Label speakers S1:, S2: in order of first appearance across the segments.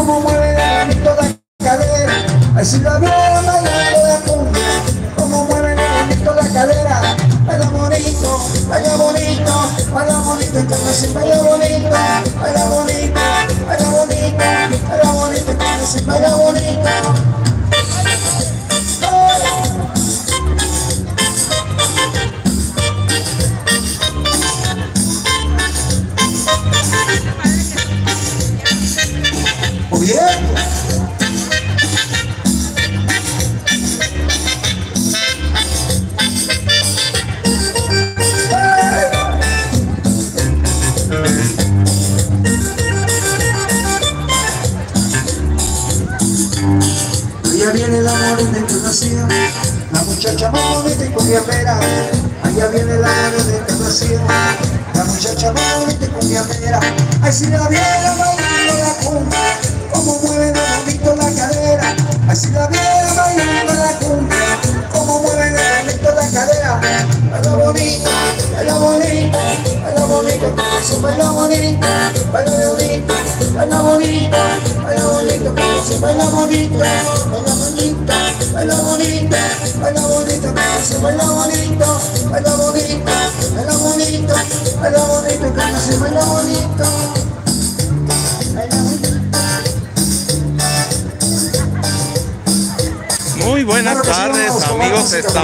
S1: como mueve la cadera. Ay, si la vieran bailando la cumbia, como mueve la cadera. Baila bonito, baila bonito, baila bonito, entonces baila bonito, baila bonito, baila bonito, baila bonito, entonces baila bonito.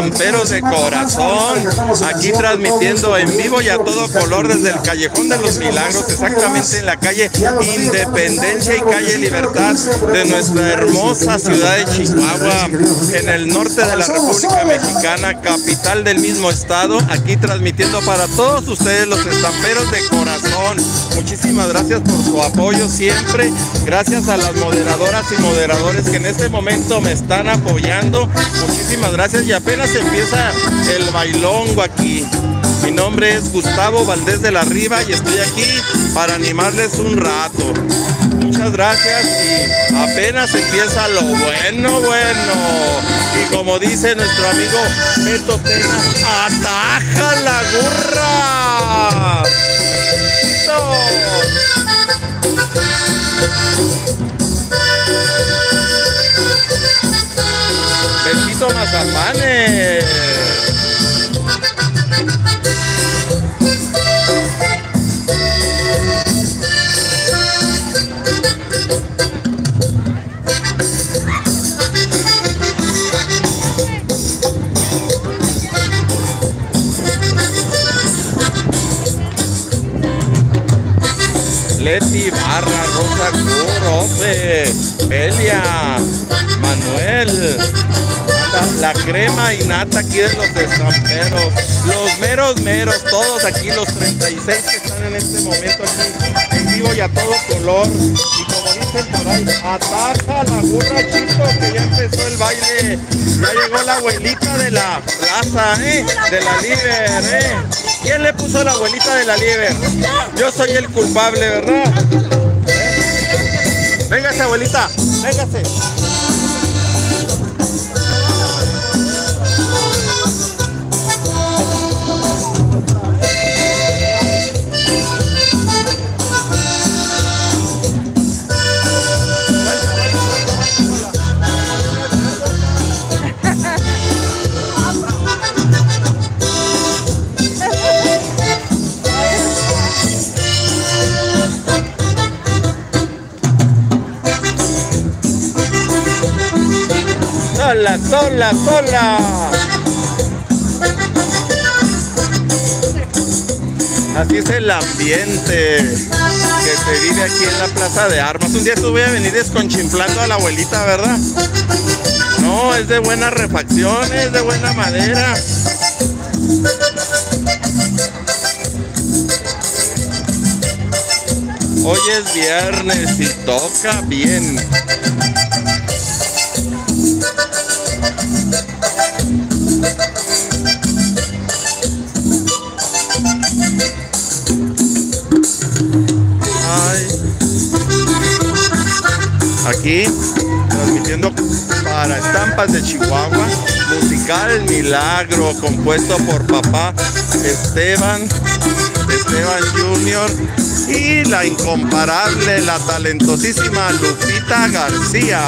S2: Estamperos de corazón. Aquí transmitiendo en vivo y a todo color desde el Callejón de los Milagros, exactamente en la calle Independencia y calle Libertad de nuestra hermosa ciudad de Chihuahua, en el norte de la República Mexicana, capital del mismo estado. Aquí transmitiendo para todos ustedes los estamperos de corazón. Muchísimas gracias por su apoyo siempre. Gracias a las moderadoras y moderadores que en este momento me están apoyando. Muchísimas gracias y apenas empieza el bailongo aquí. Mi nombre es Gustavo Valdés de la Riva y estoy aquí para animarles un rato. Muchas gracias y apenas empieza lo bueno, bueno. Y como dice nuestro amigo Beto Tena, ataja la gurra. Besito mazapanes. Elia, Manuel, la, crema y nata aquí de los estamperos, los meros meros, todos aquí, los 36 que están en este momento aquí en vivo y a todo color. Y como dicen por ahí, ataja la burra chico que ya empezó el baile. Ya llegó la abuelita de la plaza, ¿eh? De la Liber, ¿eh? ¿Quién le puso la abuelita de la Liber? Yo soy el culpable, ¿verdad? Véngase, abuelita, véngase. Sola, sola. Así es el ambiente que se vive aquí en la Plaza de Armas. Un día estuve a venir desconchimplando a la abuelita, ¿verdad? No, es de buena refacción, es de buena madera. Hoy es viernes y toca bien. Ay. Aquí transmitiendo para estampas de Chihuahua, musical Milagro, compuesto por papá Esteban,
S3: Esteban Jr. y la incomparable, la talentosísima Lupita García.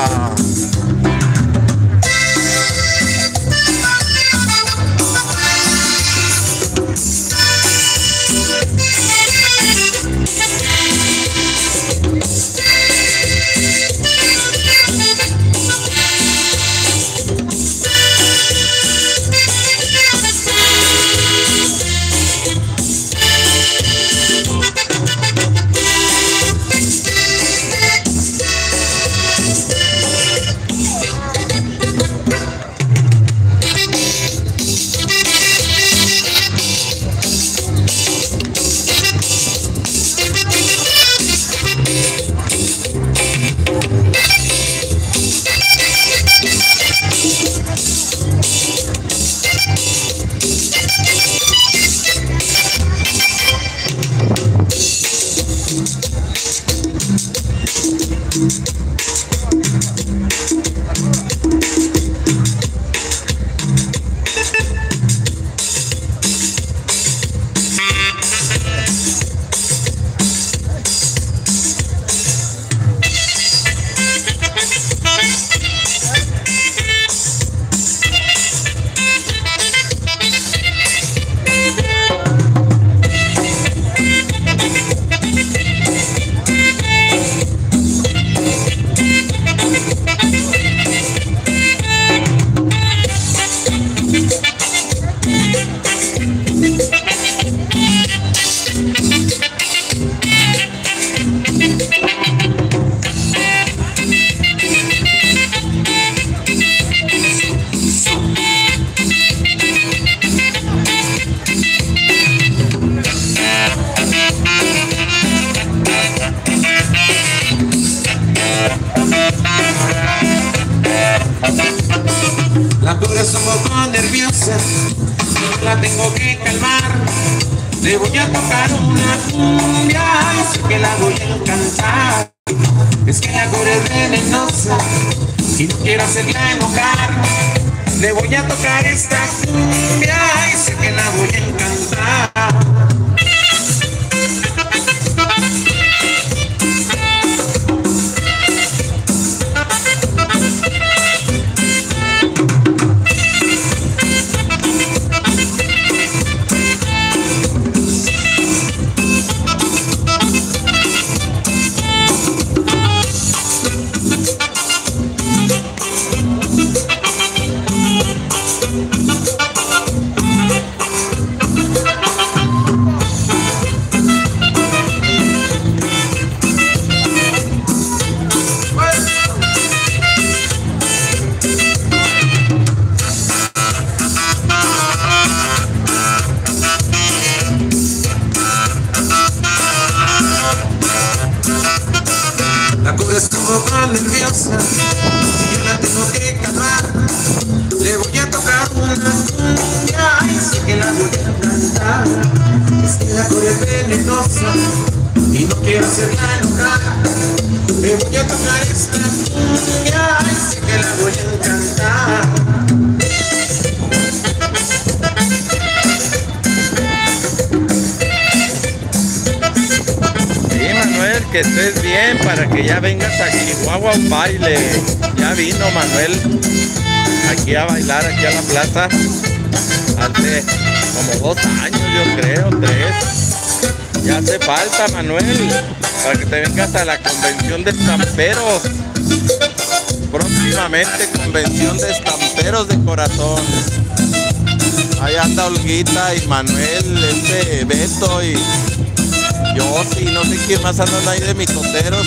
S3: hace falta, Manuel, para que te vengas a la convención de estamperos. Próximamente convención de estamperos de corazón. Ahí anda Olguita y Manuel, este Beto y yo sí, no sé quién más andan ahí de
S2: mis
S3: micoteros.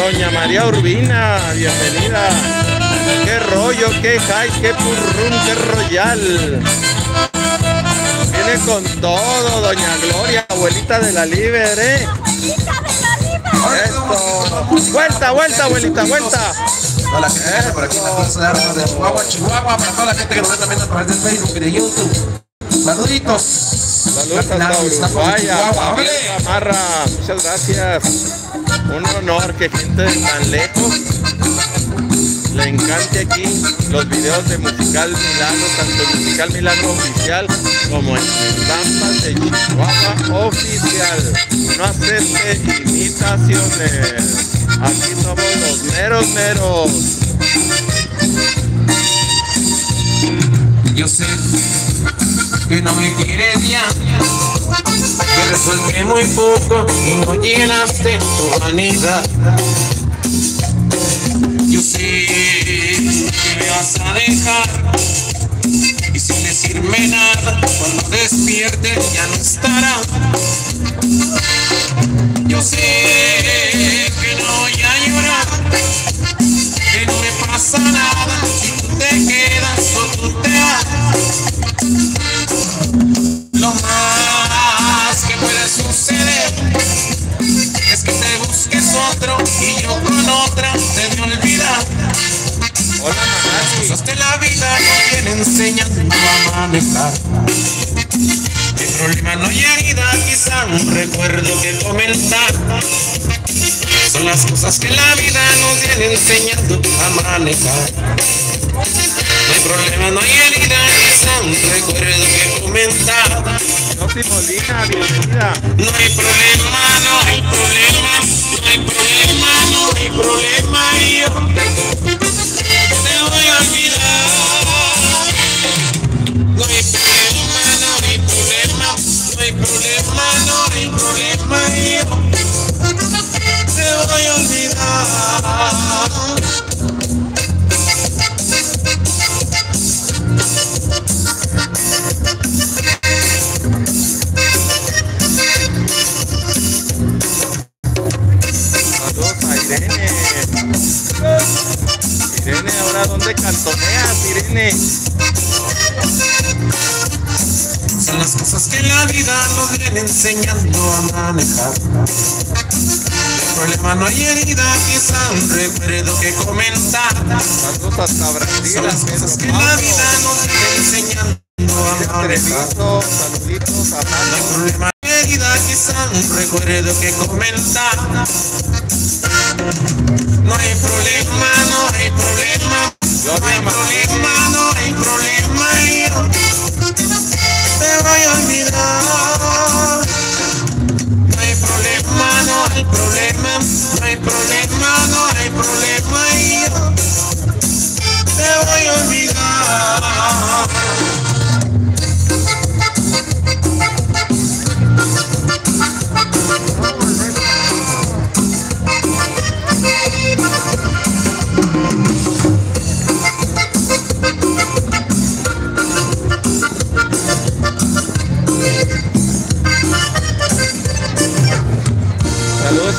S2: Doña María Urbina, bienvenida. Qué rollo, qué high, qué purrún, qué royal. Viene con todo, Doña Gloria, abuelita de la Liber, ¿eh? Esto. Vuelta, vuelta, abuelita, vuelta.
S3: Hola, por aquí la Plaza de Armas de Chihuahua, Chihuahua, para toda la gente que nos ve también a través de Facebook y de YouTube. Saluditos.
S2: Saludos a Uruguaya, Amarra, muchas gracias. Un honor que gente de tan lejos le encante aquí los videos de Musical Milagro, tanto Musical Milagro Oficial como en Estampas de Chihuahua Oficial. No acepte imitaciones. Aquí somos los meros meros.
S3: Yo sé que no me quieres ya, que resuelve muy poco y no llenaste tu vanidad. Yo sé que me vas a dejar y sin decirme nada, cuando despierte ya no estará. Yo sé que no voy a llorar, que no me pasa nada enseñando a manejar. Problema no hay herida, quizá un recuerdo que comentar. Son las cosas que la vida nos viene enseñando a manejar. No hay problema, no hay herida, quizá un recuerdo que comentar.
S2: Rosy Molina, bienvenida.
S3: No hay problema, no hay problema, no hay problema, no hay problema, y yo enseñando a manejar. El problema no hay herida, un recuerdo que comentar.
S2: Saludos hasta Brasil,
S3: Son
S2: a
S3: las cosas que la
S2: Pablo.
S3: vida nos viene enseñando a manejar.
S2: Saluditos a
S3: No hay problema, no hay herida, recuerdo que comentar. No hay problema,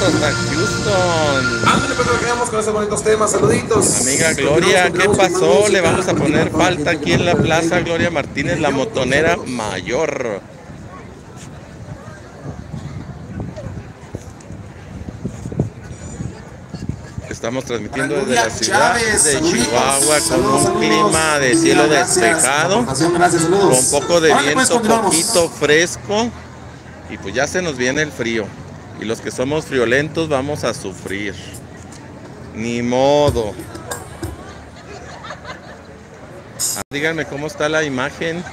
S2: Saludos hasta Houston.
S3: Ándale, pues quedamos con esos bonitos temas. Saluditos.
S2: Amiga Gloria, ¿qué pasó? Le vamos a poner falta aquí en la plaza Gloria Martínez, la motonera mayor. Estamos transmitiendo desde la ciudad de Chihuahua con un clima de cielo despejado, con poco de viento, poquito fresco y pues ya se nos viene el frío. Y los que somos friolentos vamos a sufrir. Ni modo. Ah, Díganme cómo está la imagen.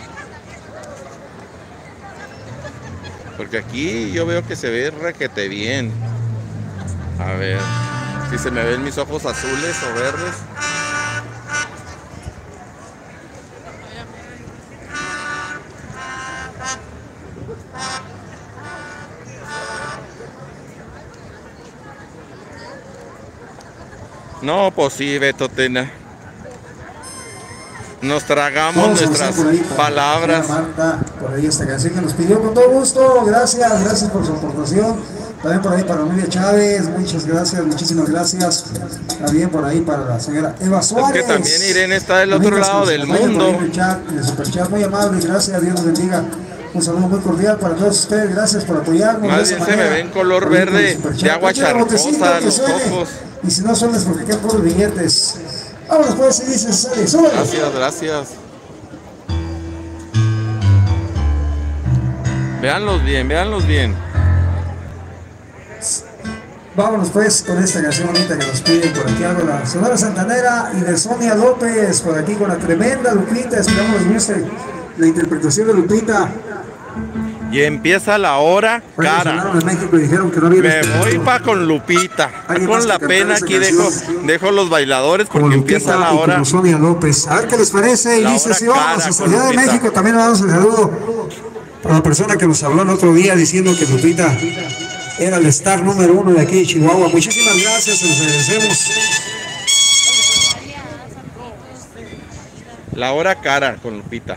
S2: Porque aquí yo veo que se ve requete bien. A ver, si se me ven mis ojos azules o verdes. No, pues sí, Beto Tena. Nos tragamos nuestras palabras.
S1: Marta, por ahí esta canción que nos pidió con todo gusto. Gracias, gracias por su aportación. También por ahí para Emilia Chávez, muchas gracias, muchísimas gracias. También por ahí para la señora Eva Suárez.
S2: Es que también Irene está del otro lado del mundo.
S1: En el chat, en el superchat, muy amable, gracias, Dios nos bendiga. Un saludo muy cordial para todos ustedes, gracias por apoyarnos.
S2: Más bien se me ven color verde de agua charcosa los ojos.
S1: Y si no son es porque quedan puros billetes. Vámonos pues, si dices, sale, súbele.
S2: Gracias, gracias. Veanlos bien, veanlos bien.
S1: Vámonos pues con esta canción bonita que nos piden por aquí algo la Sonora Santanera y de Sonia López por aquí con la tremenda Lupita. Esperamos les guste la interpretación de Lupita.
S2: Y empieza la hora cara. Me voy pa' con Lupita. Con la pena aquí dejo, dejo los bailadores porque
S1: Lupita
S2: empieza la hora.
S1: López. A ver qué les parece. Y dice, sí, vamos a Ciudad de. México. También le damos el saludo a la persona que nos habló el otro día diciendo que Lupita era el star número uno de aquí de Chihuahua. Muchísimas gracias, los agradecemos.
S2: La hora cara con Lupita.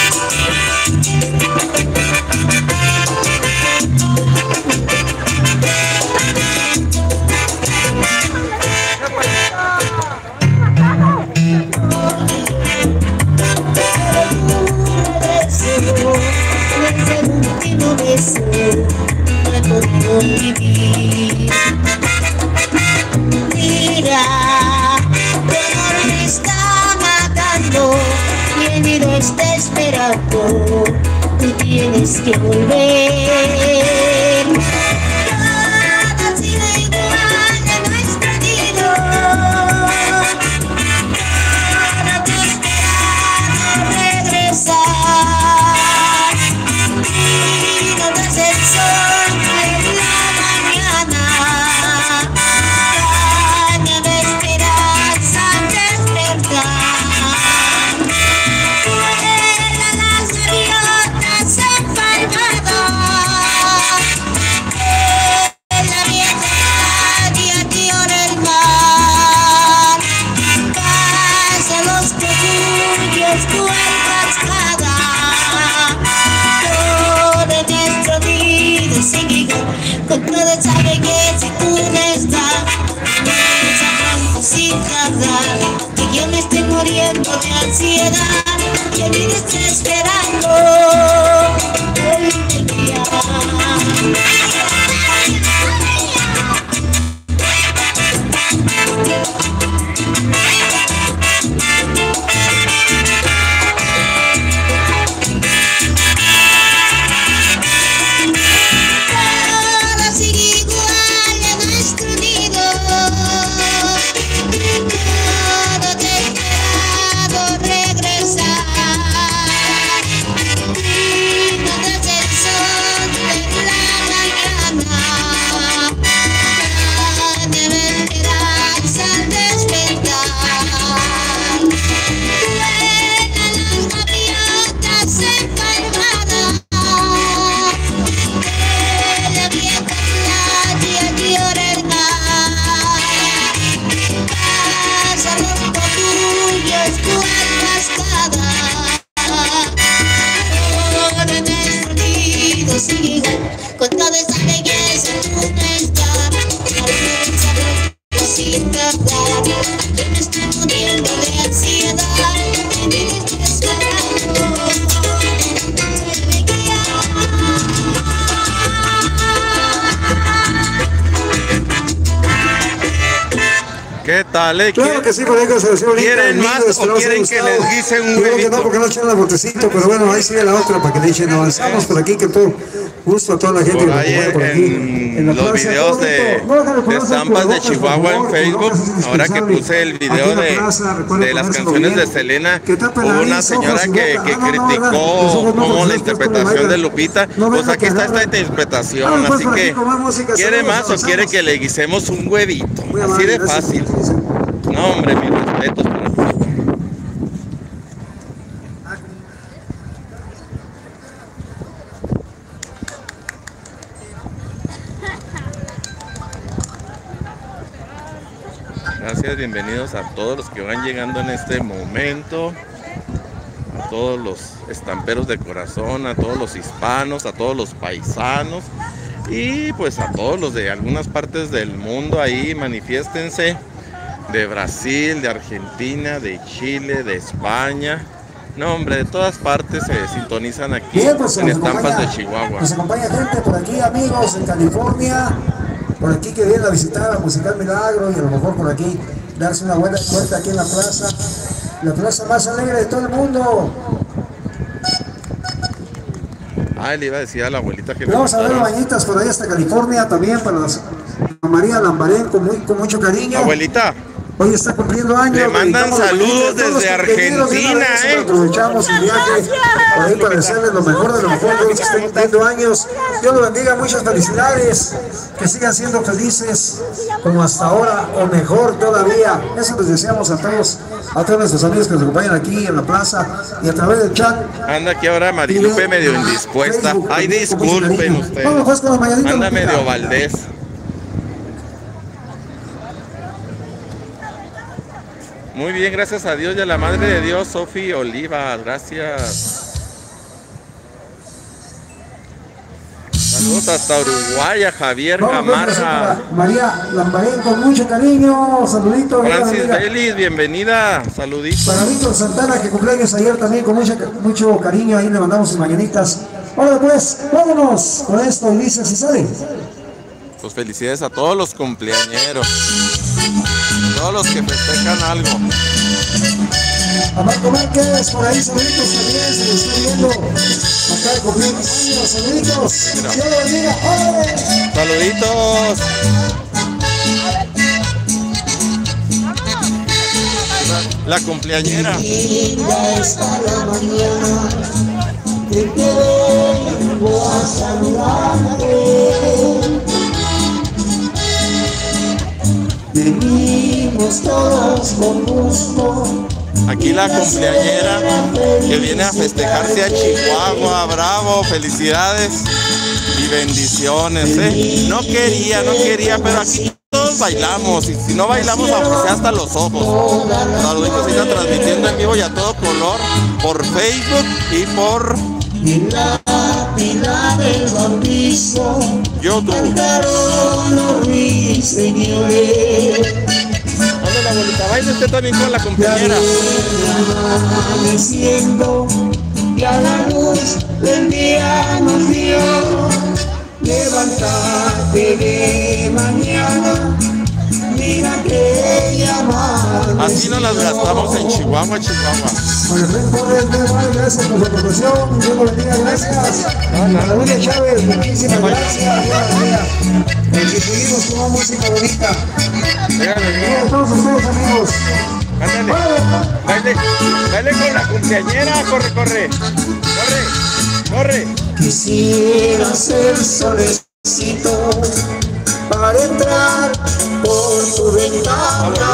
S4: vivir. Mira, amor me está matando y el está esperando. Tú tienes que volver. Que que
S1: sí,
S2: ¿Quieren más o quieren que les guise un
S1: creo que no, porque no echan el botecito, pero bueno, ahí sigue la otra para que le echen. Avanzamos por aquí, que todo gusto a toda la gente
S2: Por ahí
S1: por aquí.
S2: en
S1: la
S2: los
S1: plaza,
S2: videos de.
S1: No
S2: de estampas de Chihuahua en Facebook, ahora que puse el video
S1: en la
S2: de,
S1: plaza, recuerden
S2: de las canciones de
S1: bien.
S2: Selena,
S1: Que tape
S2: hubo una señora que, que
S1: Ah, no, no,
S2: criticó como la interpretación de Lupita, pues aquí está esta interpretación,
S1: pues,
S2: así que ¿quiere más o quiere que le guisemos un huevito? Así de fácil. Mis respetos. Gracias, bienvenidos a todos los que van llegando en este momento a todos los estamperos de corazón, a todos los hispanos, a todos los paisanos y pues a todos los de algunas partes del mundo ahí, manifiéstense de Brasil, de Argentina, de Chile, de España. No, hombre, de todas partes se sintonizan aquí
S1: Bien, pues,
S2: en Estampas de Chihuahua.
S1: Nos acompaña gente por aquí, amigos, en California, por aquí que viene a visitar a Musical Milagro y a lo mejor por aquí darse una buena vuelta aquí en la plaza, la plaza más alegre de todo el mundo.
S2: Ah, le iba a decir a la abuelita que
S1: vamos a
S2: mandara-
S1: bañitas por ahí hasta California también para las- a María Lambarén con, muy, con mucho cariño.
S2: Abuelita,
S1: Hoy está cumpliendo años.
S2: Le mandan saludos desde Argentina, ¿eh?
S1: Aprovechamos el viaje para desearles lo mejor de los que estén cumpliendo años. Dios los bendiga, muchas felicidades. Que sigan siendo felices como hasta ahora o mejor todavía. Eso les deseamos a todos, a todos nuestros amigos que nos acompañan aquí en la plaza y a través del chat.
S2: anda aquí ahora Marilupe medio indispuesta.
S1: Facebook,
S2: Ay, disculpen ustedes.
S1: Pues
S2: Anda medio Valdés. Muy bien, gracias a Dios y a la Madre de Dios, Sofi Oliva, gracias. Saludos hasta Uruguay, a Javier Gamarra.
S1: María Lambarén con mucho cariño. Saluditos.
S2: Francis. Belis, bienvenida, saluditos.
S1: Para Víctor Santana, que cumpleaños ayer también, con mucha- mucho cariño, ahí le mandamos sus mañanitas. Ahora pues, vámonos con esto, y dice si sale.
S2: Pues felicidades a todos los cumpleañeros, todos los que festejan algo.
S1: A Marco Márquez, por ahí, saluditos también, se lo estoy viendo. Acá de cumplir años, saluditos. Dios lo bendiga.
S2: Saluditos. La cumpleañera.
S1: Linda está la mañana, te vengo a saludarte. Venimos todos con gusto.
S2: Aquí la cumpleañera que viene a festejarse a Chihuahua. Bravo, felicidades y bendiciones. ¿eh? No quería, no quería, pero aquí todos bailamos. Y si no bailamos, aunque hasta los ojos. Saluditos, está transmitiendo en vivo y a todo color por Facebook y por
S1: Y pila del bautizo,
S2: YouTube.
S1: cantaron los ruiseñores.
S2: Dale la abuelita, baile usted también con la
S1: viene amaneciendo, ya la luz del día nos dio. Levantarte de mañana,
S2: Así nos las gastamos en Chihuahua, Chihuahua.
S1: Gracias por su aportación, Dios lo bendiga, gracias. Chávez, muchísimas gracias. Tomar música bonita. A todos ustedes, amigos.
S2: ándale. Baile, baile con la cumpleañera, corre, corre. Corre, corre.
S1: Quisiera ser solecito para entrar por tu ventana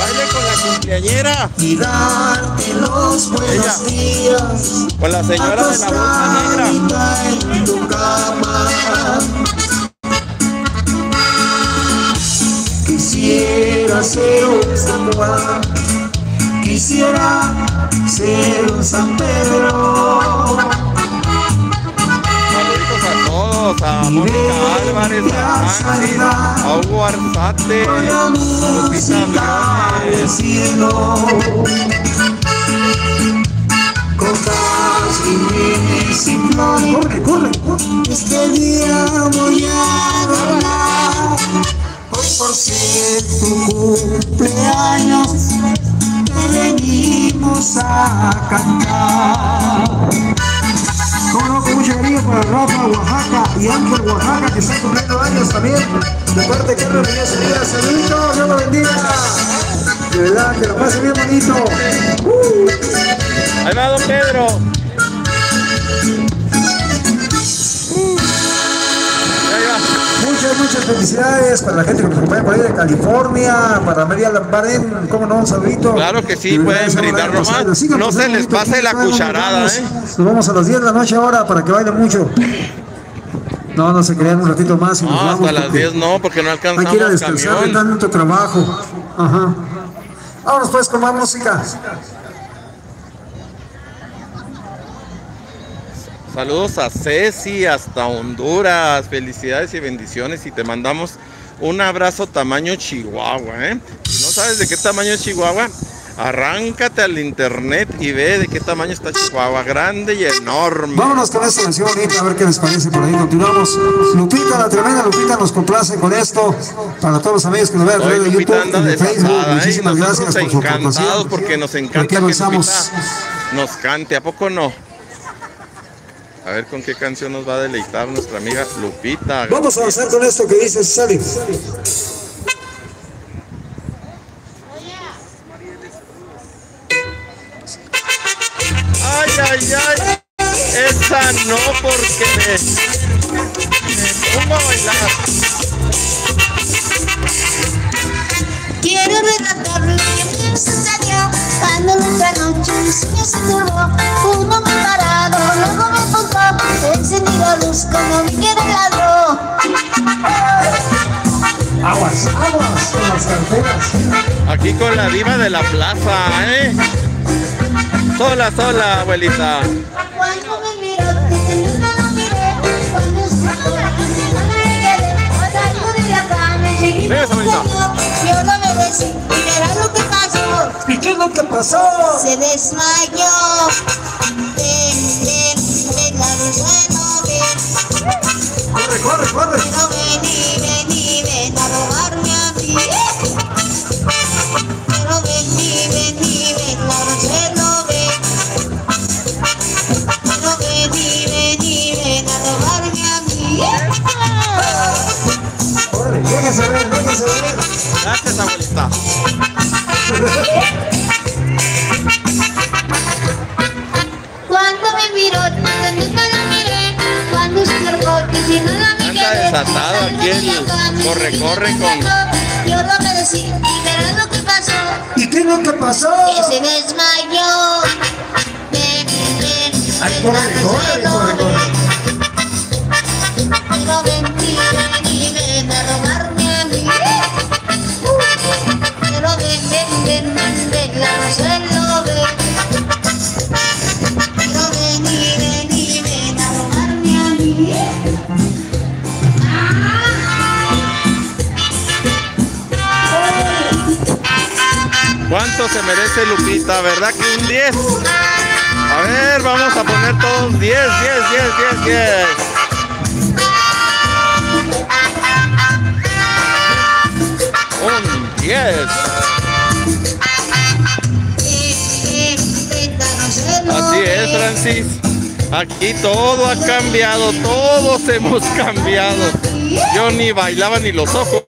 S2: Baile con la cumpleañera.
S1: y darte los buenos
S2: Ella.
S1: días.
S2: Con la señora de la bolsa negra.
S1: en tu cama. Quisiera ser un San Juan, quisiera ser un San Pedro.
S2: Saluditos a Mónica Álvarez, a Francis, a Hugo Arzate,
S1: del
S2: Briones.
S1: Corre, corre, corre. Este día voy a bailar. Hoy por ser tu cumpleaños Te venimos a cantar como no, mucho cariño para Rafa, Oaxaca y Ángel, Oaxaca, que están cumpliendo años también. De parte de Carlos Díaz, Díaz, saluditos, Dios lo bendiga. De verdad, que lo pase bien bonito. Uh,
S2: Ahí Pedro.
S1: Muchas, felicidades para la gente que nos acompaña por ahí de California, para María Lambarén, cómo no, un saludito.
S2: Claro que sí, pueden
S1: esa
S2: brindar
S1: hora,
S2: nomás.
S1: pues, sigan
S2: No se les pase la
S1: nos
S2: cucharada. ¿eh?
S1: Nos vamos a las 10 de la noche ahora para que bailen mucho. No, no se crean un ratito más y nos
S2: No,
S1: vamos.
S2: hasta las
S1: porque
S2: 10 no, porque no
S1: Hay que ir a
S2: alcanzamos
S1: descansar, mucho trabajo. Ajá. Vámonos pues con más música.
S2: Saludos a Ceci hasta Honduras. Felicidades y bendiciones. Y te mandamos un abrazo tamaño Chihuahua. ¿eh? Si no sabes de qué tamaño es Chihuahua, arráncate al internet y ve de qué tamaño está Chihuahua. Grande y enorme.
S1: Vámonos con esta canción bonita, a ver qué les parece por ahí. Continuamos. Lupita, la tremenda Lupita, nos complace con esto. Para todos los amigos que nos vean a través de YouTube
S2: anda
S1: y de Facebook.
S2: ¿eh?
S1: Muchísimas gracias por su
S2: porque nos encanta que. Lupita nos cante. ¿A poco no? A ver con qué canción nos va a deleitar nuestra amiga Lupita.
S1: Vamos a avanzar con esto que dice Sally.
S2: Ay, ay, ay. Esa no porque me, me pongo a bailar.
S4: Quiero relatar lo que me sucedió cuando en otra noche mi sueño se turbó. Un hombre parado, luego me contó, encendí la luz como mi quiero ladró.
S1: Aguas, aguas con las carteras.
S2: Aquí con la diva de la plaza, ¿eh? Sola, sola, abuelita.
S4: Cuando me miró, desde luna lo miré, cuando estuvo la no me quedé, salgo de la cama, seguí
S2: Venga, abuelita.
S4: Yo lo obedecí y verás lo que.
S1: ¿Y qué es lo que pasó?
S4: Se desmayó. Ven, ven, ven, la bueno, ven.
S1: Corre, corre, corre.
S4: Pero ven
S2: aquí el corre, corre con-
S4: Yo lo obedecí y verás lo que pasó.
S1: ¿Y qué es lo que pasó?
S4: que se desmayó. Ven, ven,
S1: Ay,
S4: ven,
S1: corre, corre, corre,
S2: ¿Cuánto se merece Lupita? ¿Verdad que un 10? A ver, vamos a poner todos 10, 10, 10, 10, 10. Un 10. Así es, Francis. Aquí todo ha cambiado, todos hemos cambiado. Yo ni bailaba ni los ojos.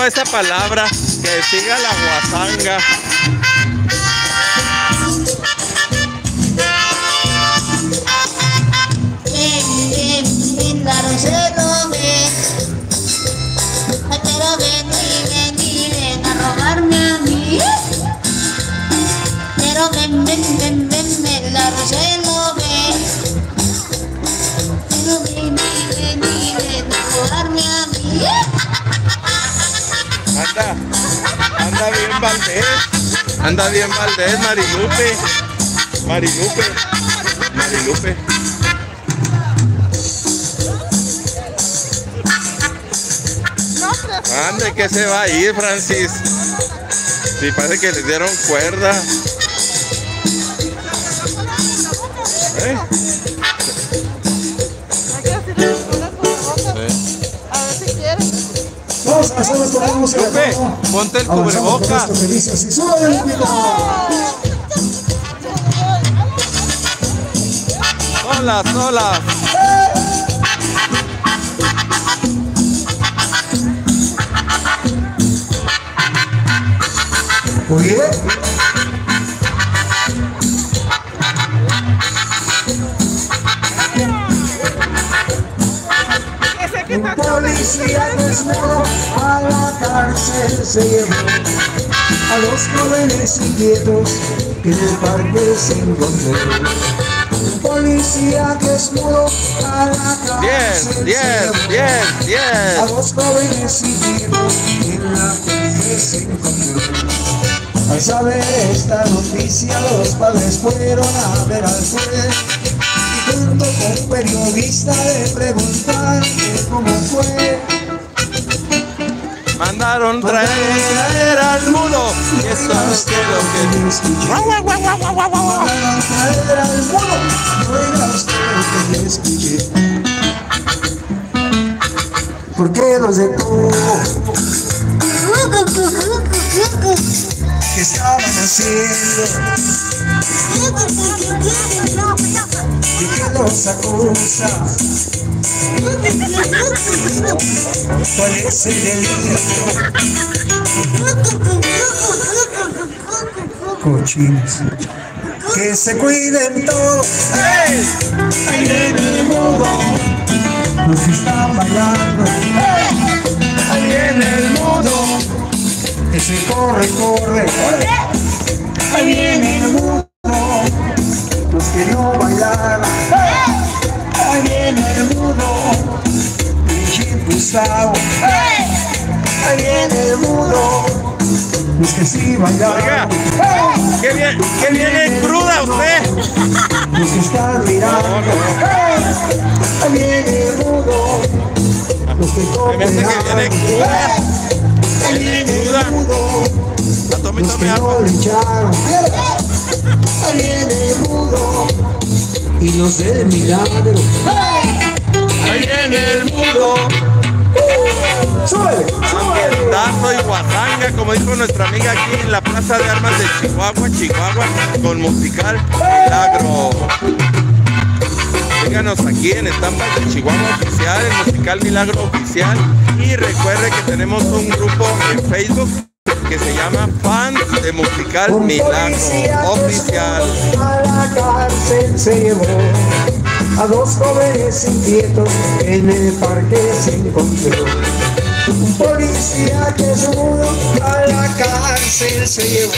S2: Esa palabra, que siga la
S4: ven, la Roselo, ven. Ay, Pero ven ven ven a robarme a mí. Pero ven, ven, ven, ven, la Roselo, ven. Pero ven y ven ven a robarme a mí.
S2: Anda, anda bien Valdés. Anda bien Valdés, Marilupe. Marilupe. Marilupe. Ande que se va a ir, Francis. Sí, parece que le dieron cuerda.
S1: Música.
S2: Lupe, ponte el cubrebocas.
S1: Felices y sube el pito.
S2: Sola, sola.
S1: Oye, a la cárcel se llevó a los jóvenes inquietos que en el parque se encontró. Policía desnudo a la cárcel A los jóvenes inquietos que en la calle se encontró. Al saber esta noticia, los padres fueron a ver al juez y junto con un periodista que cómo fue.
S2: Mandaron traer, al mudo. Y eso es que lo que.
S1: Mundo. ¿Por qué los detuvo? ¿Qué estaban haciendo? ¿Y qué los acusa? ¿Cuál es el delito? Que se cuiden todos. ¡Ey! Ahí viene el mundo. Que están bailando. ¡Ey! Ahí viene el mundo. Que se corre, corre. Ahí viene el mundo. Los que no bailaron. ¡Ey! Ahí viene el mundo. Pinche Gustavo. Ahí viene el mundo. Los que sí bailaron.
S2: Oiga. ¿Qué viene, qué viene cruda usted?
S1: Los que están mirando, ahí viene el mudo. Los que comen ahí viene el mudo. Los que no le echaron, ahí viene el mudo. Y los del milagro,
S2: Ahí viene el.
S1: ¡Súbele!
S2: Ambientazo y como dijo nuestra amiga aquí en la Plaza de Armas de Chihuahua, Chihuahua, con musical Milagro. Síganos aquí en Estampas de Chihuahua Oficial, el musical Milagro Oficial. Y recuerde que tenemos un grupo en Facebook que se llama Fans de Musical
S1: Un
S2: Milagro Oficial.
S1: A la cárcel se llevó a dos jóvenes inquietos en el parque se encontró. Un policía que mudo a la cárcel se llevó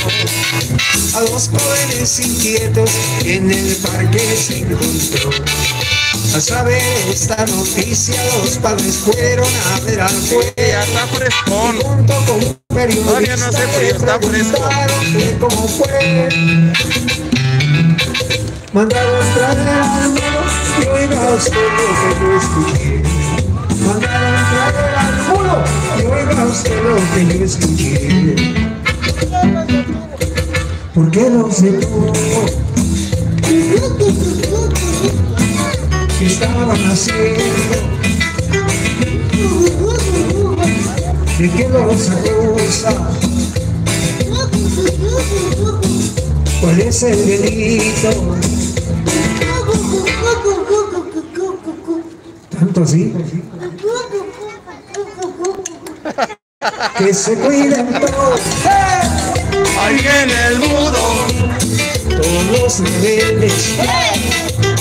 S1: a dos jóvenes inquietos en el parque se encontró. Al saber esta noticia, los padres fueron a ver al juez.
S2: Ya está.
S1: Junto con un periodista
S2: Todavía no está fresco.
S1: cómo fue. Mandaron traer al mundo y oiga usted lo que yo escuché. Mandaron traer mundo y oiga usted lo que yo escuché. ¿Por qué los detuvo? ¿Qué estaban haciendo? ¿De qué los acusa? ¿Cuál es el delito? Tanto así. Que se cuiden todos. ¡Eh!
S2: Ahí viene el mudo.
S1: Todos los rebeldes.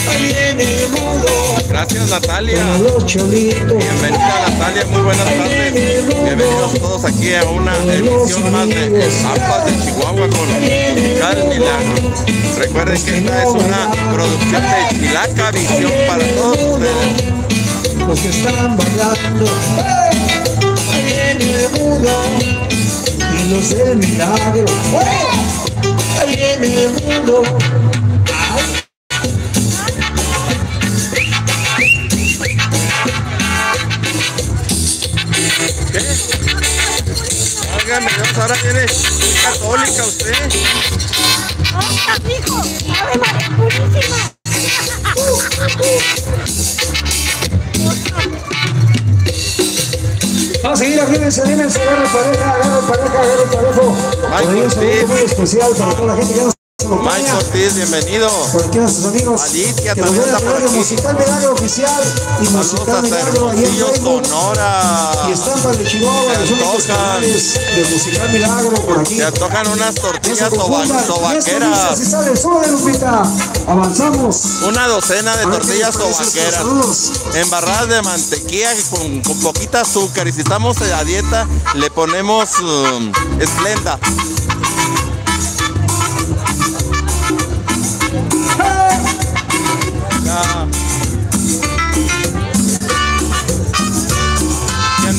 S1: Ahí viene el mundo.
S2: Gracias Natalia.
S1: Todos los cholitos.
S2: Bienvenida Natalia, muy buenas tardes. Bienvenidos todos aquí a una emisión más de Ampas de Chihuahua con Musical Milagro. Recuerden que esta es una producción de Chilaca Visión para todos ustedes.
S1: los que están bailando. Y manos del milagro. ¡Oh! Ahí viene el mundo.
S2: Óigame, Dios, ahora viene católica usted.
S5: ¡Hola, hijo! ¡Ave María Purísima!
S1: Vamos a seguir, anímense, anímense, agarren pareja, agarren pareja, agarren parejo.
S2: Ay,
S1: Por ahí un saludo muy especial para toda la gente que nos
S2: Mike
S1: acompaña.
S2: Ortiz, bienvenido.
S1: Por aquí a nuestros amigos
S2: Alicia también está por
S1: de
S2: aquí.
S1: Musical Milagro Oficial y
S2: Saludos
S1: Musical Milagro
S2: Hermosillo. Sonora.
S1: Y estampas de Chihuahua,
S2: antojan.
S1: canales de Musical Milagro por aquí.
S2: Se antojan unas tortillas sobaqueras.
S1: así sale, sube Lupita. Avanzamos.
S2: Una docena de tortillas sobaqueras. Embarradas de mantequilla con, con poquita azúcar. Y si estamos a dieta, le ponemos um, esplenda.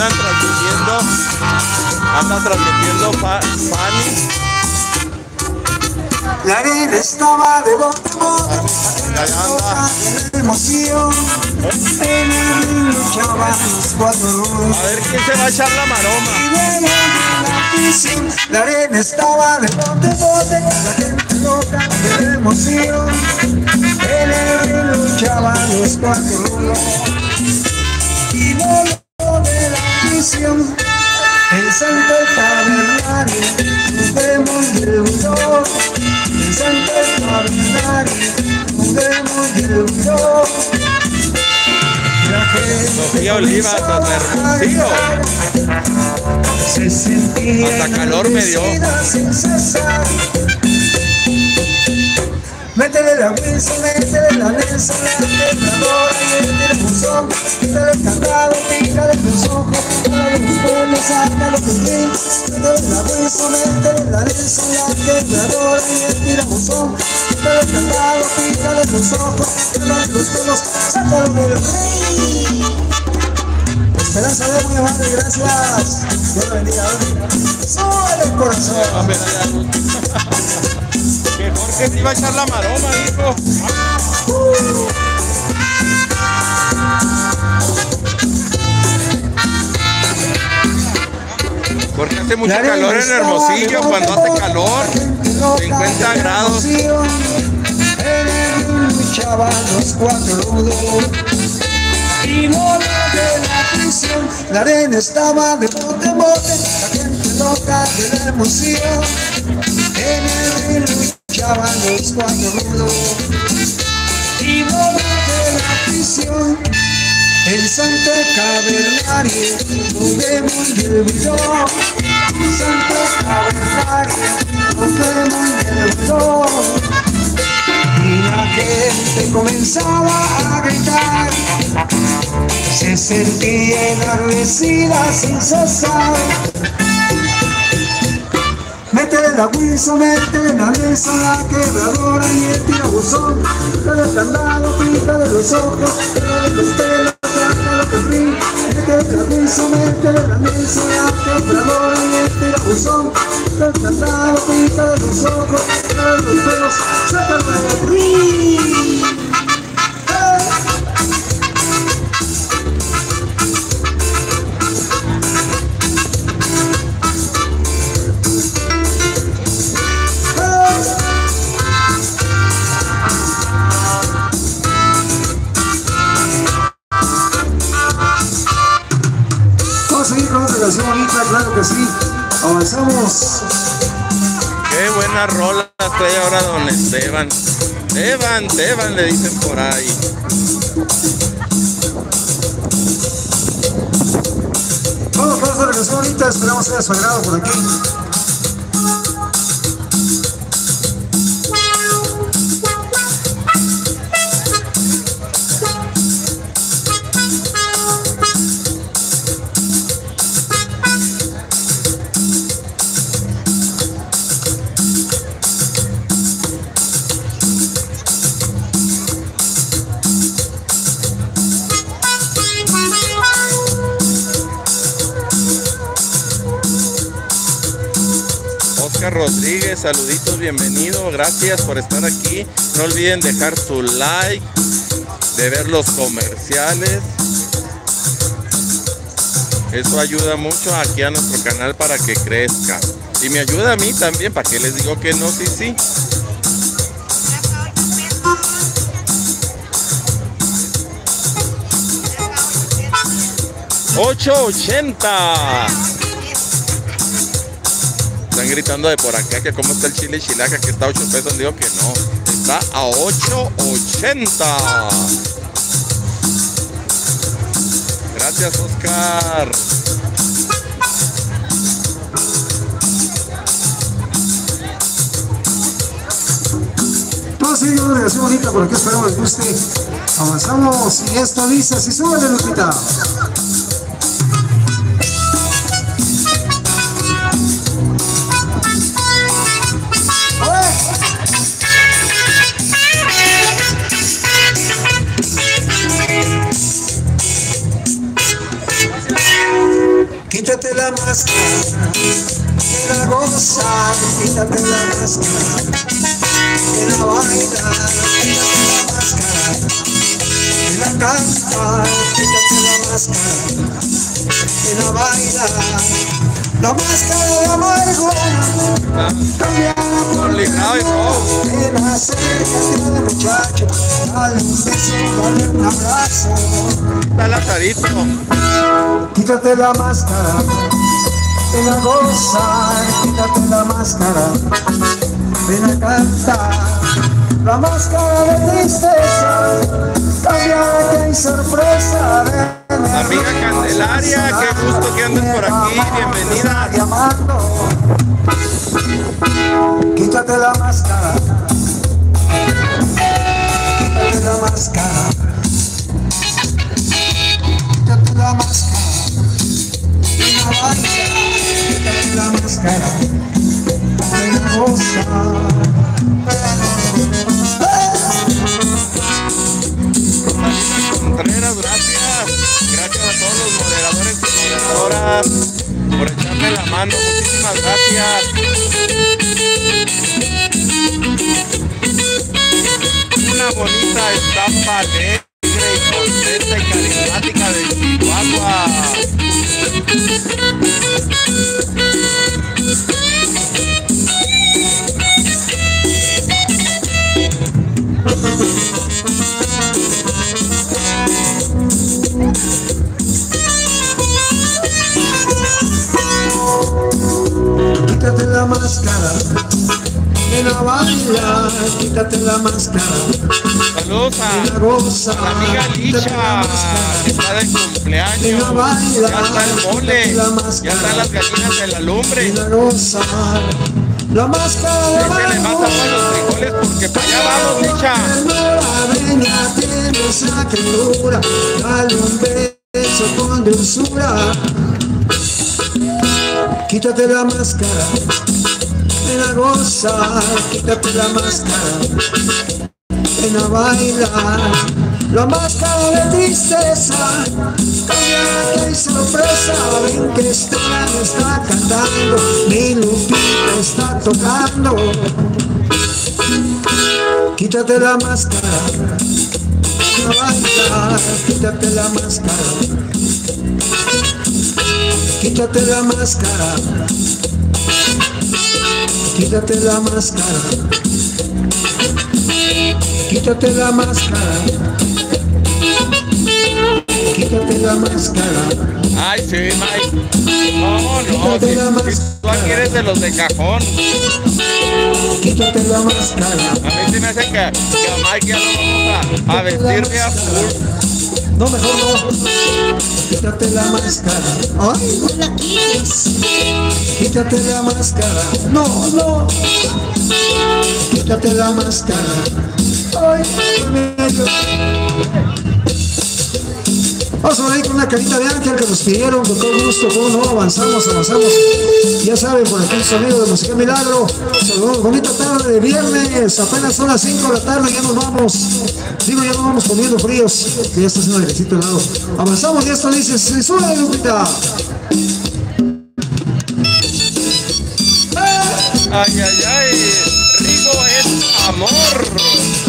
S2: Andan transmitiendo? Anda transmitiendo Fa- Fanny.
S1: La arena estaba de bote en. La emoción. En el luchaban los cuatro.
S2: A ver quién se va a echar la maroma.
S1: La arena estaba de bote en bote. La gente loca de la emoción. En el luchaban los cuatro El santo tabernario, juguemos del bulldog. El santo tabernario, juguemos. La gente
S2: Sofía Oliva, Hermosillo.
S1: se sentía
S2: Hasta calor me dio.
S1: Métele la Wilson, métele la Nelson, la quebradora y el tirabuzón. Métele el candado, pícale los ojos, pícale los pueblos, sácalo que ríe. Métele la Wilson, métele la Nelson, la quebradora y el tirabuzón. Métele el candado, pícale los ojos, pícale los pueblos, sácalo del ríe. Esperanza de muy amable, gracias. Dios bendiga. Sube el corazón.
S2: A ver, allá. Que Jorge se iba a echar la maroma, dijo. Porque hace mucho calor en Hermosillo, cuando hace calor, 50 grados.
S1: En el luchaban los cuatro rudos. Y no de la prisión, la arena estaba de bote en bote, la gente loca de la emoción. En el ring luchaban los cuatro. Y no de la prisión, cavernario, juguemos del bulldog. Santo cavernario, juguemos del bulldog. Y la gente comenzaba a gritar, se sentía enardecida sin cesar. Métele la Wilson, métele la Nelson, la quebradora y el tirabuzón. Métele el candado, píntale los ojos, píntale los pelos, sácalo que ríe. Métele la Wilson, métele la Nelson, la quebradora y el tirabuzón. Métele el candado, píntale los ojos, píntale los pelos, sácalo que ríe. Avanzamos.
S2: Qué buena rola trae ahora don Esteban. Esteban, Esteban le dicen por ahí.
S1: Vamos con otra canción bonita, esperamos que haya su agrado por aquí.
S2: Saluditos, bienvenido, gracias por estar aquí. No olviden dejar su like, de ver los comerciales. Eso ayuda mucho aquí a nuestro canal para que crezca. Y me ayuda a mí también, para que les digo que no, sí, sí. ¡880! Gritando de por acá que cómo está el chile chilaca, que está a 8 pesos. Digo que no, está a 8.80. Gracias, Oscar.
S1: Todos ellos una por aquí esperamos les guste. Avanzamos y esto dice, sube de Lupita. La máscara, de la goza, quítate la máscara, de la baila, quítate la máscara, de la canta, quítate la máscara, de la baila, la máscara de amargura, cambiada por
S2: Ligado y todo.
S1: Ven, acércate al muchacho, dale un beso, dale un abrazo.
S2: Está lazarito.
S1: Quítate la máscara, ven a gozar, quítate la máscara, ven a cantar. La máscara de tristeza, cambia que hay sorpresa.
S2: Amiga Candelaria, qué gusto que andes por aquí, bienvenida.
S1: Quítate la máscara, quítate la máscara, quítate la máscara. Ven a bailar, quítate la máscara,
S2: moderadoras por echarme la mano. Muchísimas gracias. Una bonita estampa alegre y contenta y carismática
S1: La
S2: amiga
S1: la
S2: Licha, está de cumpleaños. Ya está el mole, ya están las gallinas de la lumbre.
S1: La máscara de
S2: Échale más agua a los frijoles porque para allá vamos, Licha.
S1: Venga, tiene esa criatura, dale un beso con dulzura. Quítate la máscara, ven a gozar, quítate la máscara, a bailar. La máscara de tristeza, calla que hay sorpresa, ven que Esteban está cantando, mi Lupita está tocando. Quítate la máscara, a bailar, quítate la máscara. Quítate la máscara. Quítate la máscara. Quítate la máscara. Quítate la máscara.
S2: Ay, sí, Mike. No, no, si, si tú aquí eres de los de cajón.
S1: Quítate la máscara.
S2: A mí sí me hace que, que a Mike ya lo vamos a, a vestirme a full.
S1: No, mejor no. Quítate la máscara. Ay,
S4: No la quites.
S1: quítate la máscara. No, no. Quítate la máscara. Vamos a ver con una carita de ángel que nos pidieron con todo gusto, cómo no, avanzamos, avanzamos. Ya saben, por aquí el sonido de Música Milagro. Saludos, bonita tarde de viernes, apenas son las 5 de la tarde, ya nos vamos. Digo, ya nos vamos comiendo fríos, que ya está haciendo el airecito helado. Avanzamos y esto dice, sube, Lupita.
S2: Ay, ay, ay. Rigo es amor.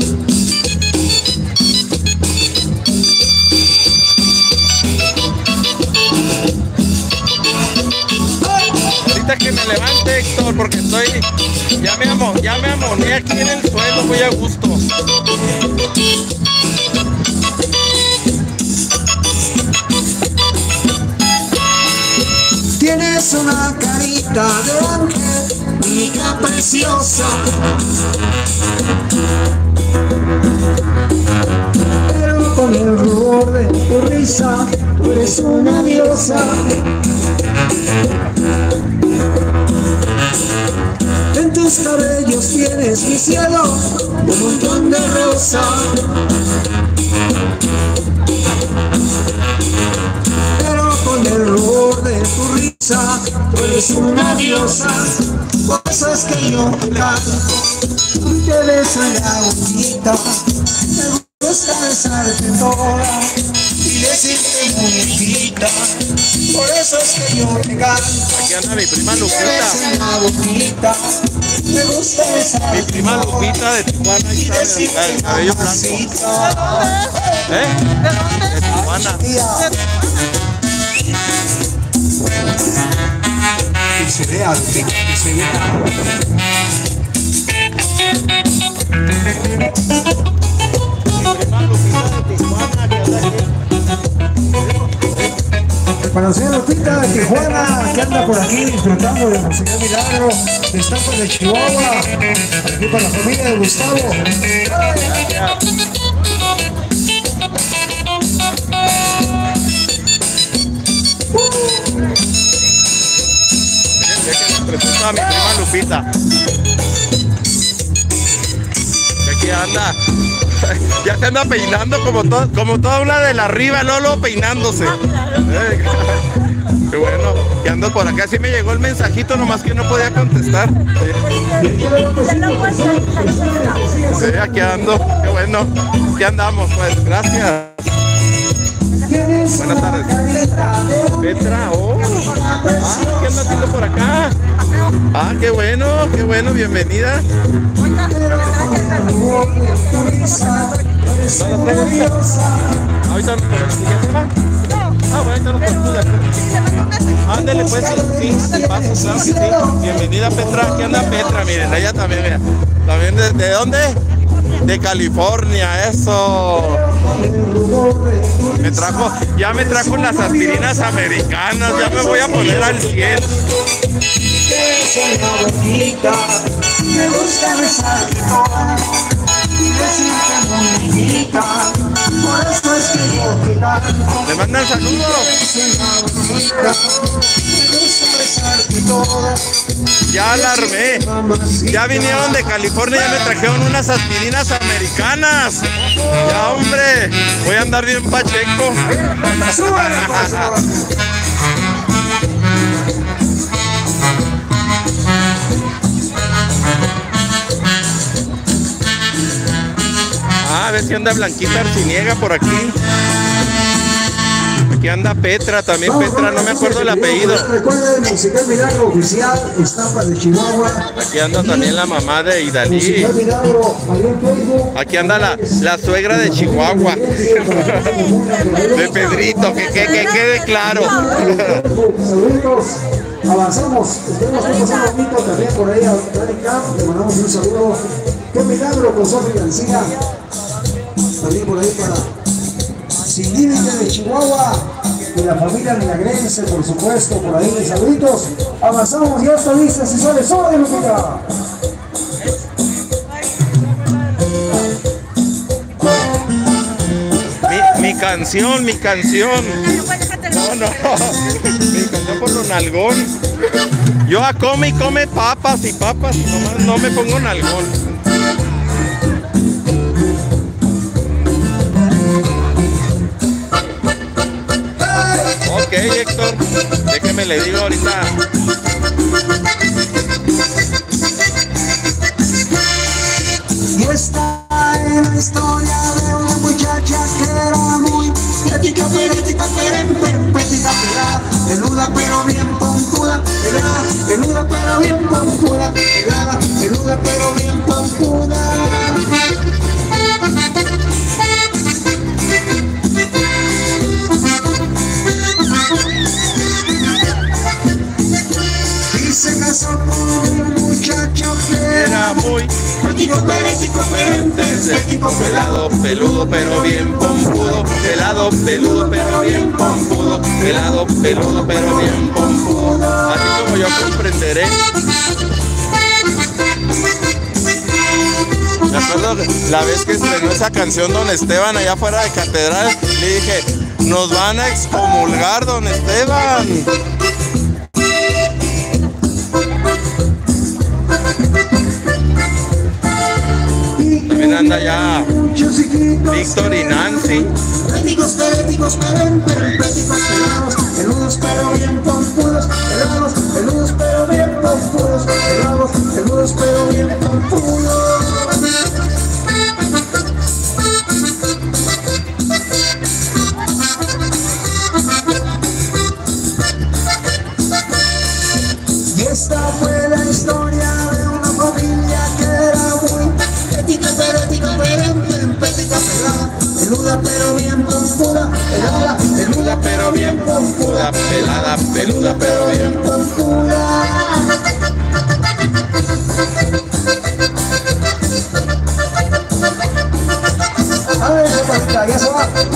S2: Que me levante, Héctor, porque estoy. Ya me amo, ya me amoné aquí en el suelo, voy a gusto.
S1: Tienes una carita de ángel, niña preciosa. Rubor de tu risa, tú eres una diosa. En tus cabellos tienes mi cielo, un montón de rosa. Pero con el rubor de tu risa, tú eres una diosa. Es que yo canto, te beso en la. Toda y decirte muñequita. Por eso es que yo te canto.
S2: Aquí anda mi prima Lupita.
S1: Me gusta besarte
S2: Mi prima Lupita de Tijuana,
S1: y
S2: está el, cabello blanco. ¿Eh?
S5: ¿De dónde?
S2: De Tijuana.
S1: Tía. Y se vea, Lupita, y se vea. Para la señora Lupita de Tijuana, que anda por aquí disfrutando de Monseñor Milagro, de Estampas de Chihuahua, aquí para la familia de Gustavo.
S2: Presentar a mi prima Lupita. Que aquí anda. Ya se anda peinando como, to- como toda una de la arriba, Lolo, peinándose. Eh, Qué bueno. Que ando por acá. Sí me llegó el mensajito, nomás que no podía contestar. Sí, aquí ando. Qué bueno. Aquí andamos, pues. Gracias. Buenas tardes. Petra, oh. Ah, ¿qué anda haciendo por acá? Ah, qué bueno, qué bueno, bienvenida. Ahorita. Ah, bueno, ahorita nos. Ándele pues, sí, paso, sí. Bienvenida Petra, aquí anda Petra, miren, ella también, mira. También de, ¿de dónde? De California, eso. Me trajo, ya me trajo unas aspirinas americanas, ya me voy a poner al 100.
S1: en la boquita, me gusta besarte y.
S2: Le mandan saludos. Ya la armé. Ya vinieron de California, ya me trajeron unas aspirinas americanas. Ya, hombre, voy a andar bien pacheco. Ah, a ver si anda Blanquita Arciniega por aquí. Aquí anda Petra, también Petra, no me acuerdo el apellido.
S1: Recuerden, Musical Milagro Oficial, Estampa de Chihuahua.
S2: Aquí anda también la mamá de Idalí. Aquí anda la, la suegra de Chihuahua. De Pedrito, que, que, que quede claro.
S1: Avanzamos, esperemos que pasemos bonito también por ahí a Dani Camp, le mandamos un saludo. Qué milagro con Sofía García, también por ahí para Límite de Chihuahua, y la familia milagrense, por supuesto, por ahí, saluditos, avanzamos, ya está lista, si sale, sale, Lupita.
S2: Mi, mi canción, mi canción. No, no. Mi canción por los nalgón. Yo a come y come papas y papas, nomás no me pongo nalgón. Ok, Héctor, déjeme le digo ahorita.
S1: Y está en la historia de una muchacha que era muy ética, perética, perética, peluda pero bien pompuda, peluda pero bien pompuda, peluda pero bien pompuda. Muchacho que
S2: Era muy
S1: Práctico, práctico,
S2: Tipo pelado, peludo, pero bien pompudo. Pelado, peludo, pero bien pompudo. Pelado, peludo, pero bien pompudo. Así como yo comprenderé. Me acuerdo la vez que estrenó esa canción Don Esteban allá afuera de catedral, le dije, nos van a excomulgar Don Esteban. Víctor y Nancy.
S1: Prácticos, prácticos, prácticos, pelados, peludos pero bien pompudos, pelados, peludos pero bien pompudos, pelados, peludos pero bien pompudos. Pelada, peluda, pero bien pompuda. A ver, ya se va.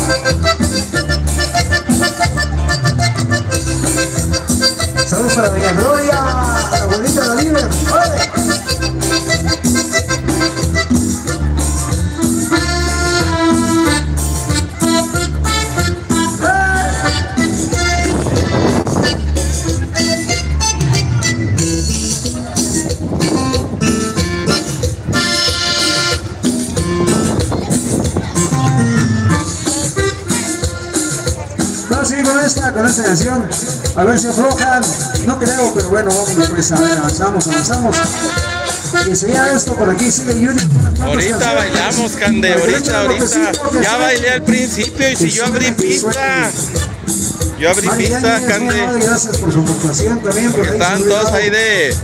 S1: Canción. A ver si aflojan. No creo, pero bueno, vamos pues a ver, avanzamos, avanzamos. Y enseguida esto por aquí sigue Yuri.
S2: Ahorita bailamos, Cande, ahorita, ahorita. Ya bailé al principio y si yo abrí pista. Yo abrí pista, Cande.
S1: Gracias por su también.
S2: Porque estaban todos ahí de,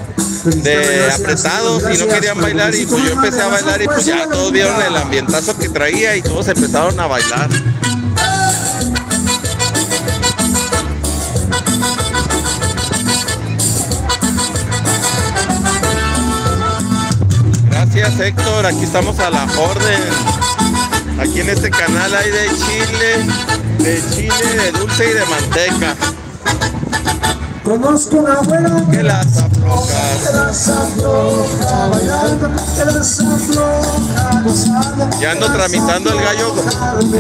S2: de apretados y no querían bailar y pues yo empecé a bailar y pues ya todos vieron el ambientazo que traía y todos empezaron a bailar. Aquí estamos a la orden. Aquí en este canal hay de chile, de chile, de dulce y de manteca.
S1: Conozco una abuela
S2: Que las aflojas.
S1: que las afloja bailando, que las afloja gozando.
S2: Ya ando tramitando el gallo,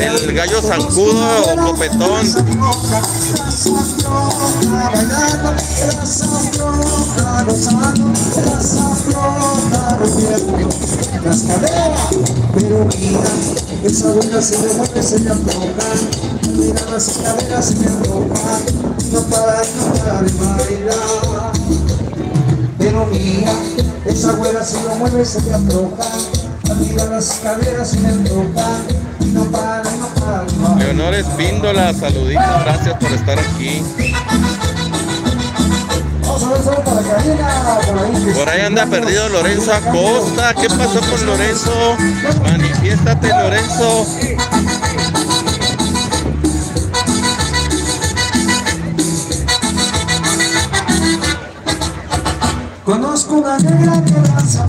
S2: el gallo zancudo o copetón.
S1: Las caderas, pero mira, esa boca se me mueve, se me afloja. Mira las caderas, se me afloja. No para, no para de bailar. Pero mira, esa güera se me mueve, se me afloja. Mira las caderas, se me afloja. No para, no para de bailar.
S2: Leonor Espíndola, saluditos, gracias por estar aquí.
S1: Por ahí.
S2: Anda perdido Lorenzo Acosta. ¿Qué pasó con Lorenzo? Manifiéstate, Lorenzo.
S1: Conozco una negra que danza